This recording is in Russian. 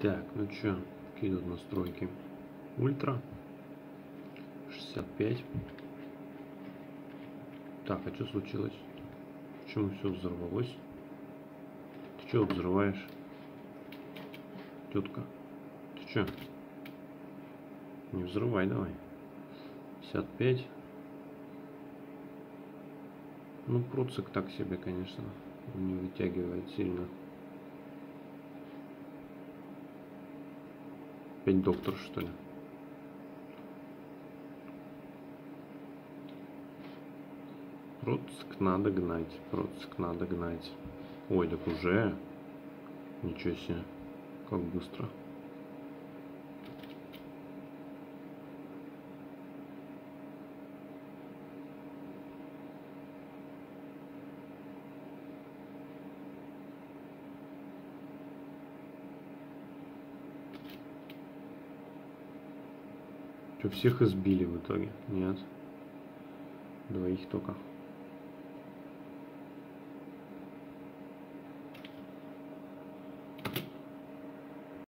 Так, ну чё, какие тут настройки? Ультра. 65. Так, а что случилось? Почему все взорвалось? Ты что взрываешь? Тетка, ты что? Не взрывай давай. 55. Ну, процик так себе, конечно. Не вытягивает сильно. Опять доктор, что ли? Процик надо гнать. Процик надо гнать. Ой, так уже. Ничего себе. Как быстро. Что, всех избили в итоге? Нет. Двоих только.